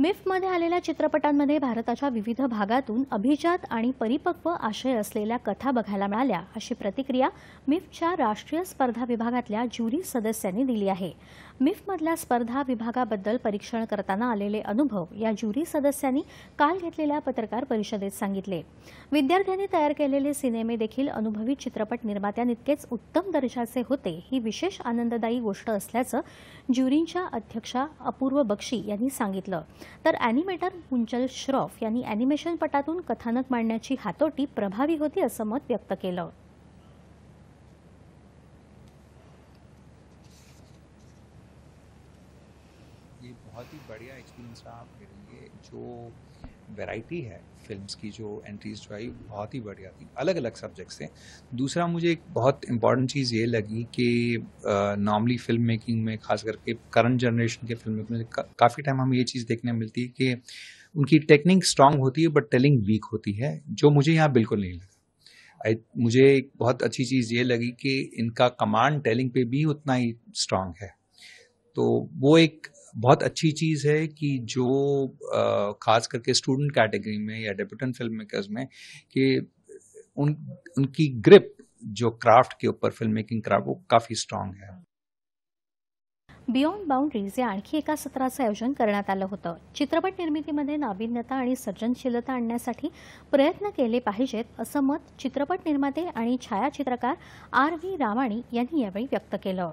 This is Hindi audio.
मिफमध्ये आलेल्या चित्रपटांमध्ये भारताच्या विविध भागातून अभिजात आणि परिपक्व आशय असलेल्या कथा बघायला मिळाल्या अशी प्रतिक्रिया मिफच्या राष्ट्रीय स्पर्धा विभागातल्या ज्युरी सदस्यांनी दिली आहे. मिफमधल्या स्पर्धा विभागाबद्दल परीक्षण करताना आलेले अनुभव या ज्युरी सदस्यांनी काल घेतलेल्या पत्रकार परिषदेत सांगितले. विद्यार्थ्यांनी तयार केलेले सिनेमे देखील अनुभवी चित्रपट निर्मात्यांइतकेच उत्तम दर्जाचे होते ही विशेष आनंददायी गोष्ट असल्याचं ज्युरींच्या अध्यक्षा अपूर्व बक्षी यांनी सांगितलं. तर ॲनिमेटर मुंचल श्रॉफ यांनी ॲनिमेशनपटातून कथानक मांडण्याची हातोटी प्रभावी होती असं मत व्यक्त केलं. ये बहुत ही बढ़िया एक्सपीरियंस रहा मेरे लिए जो वैरायटी है। फिल्म्स की जो एंट्रीज जो आई बहुत ही बढ़िया थी। अलग अलग सब्जेक्ट्स थे। दूसरा मुझे एक बहुत इंपॉर्टेंट चीज़ ये लगी कि नॉर्मली फ़िल्म मेकिंग में खास करके करंट जनरेशन के फ़िल्म मेकिंग में का, काफ़ी टाइम हमें ये चीज़ देखने मिलती है कि उनकी टेक्निक स्ट्रांग होती है बट टेलिंग वीक होती है जो मुझे यहाँ बिल्कुल नहीं लगा। I, मुझे एक बहुत अच्छी चीज़ ये लगी कि इनका कमांड टेलिंग पे भी उतना ही स्ट्रांग है। तो वो एक बहुत अच्छी चीज़ है कि जो खास करके स्टूडेंट कैटेगरी में या डेब्यूटेंट फ़िल्म मेकर्स में कि उन, उनकी ग्रिप जो क्राफ्ट के ऊपर फ़िल्म मेकिंग क्राफ्ट वो काफ़ी स्ट्रांग है। बियॉन्ड बाउंड्रीज या आणखी एका सत्राचं आयोजन करण्यात आलं होतं. चित्रपट निर्मितीमध्ये नाविन्यता आणि सर्जनशीलता आणण्यासाठी प्रयत्न केले पाहिजेत, असं मत चित्रपट निर्माते आणि छायाचित्रकार आर व्ही रामाणी यांनी यावेळी व्यक्त केलं.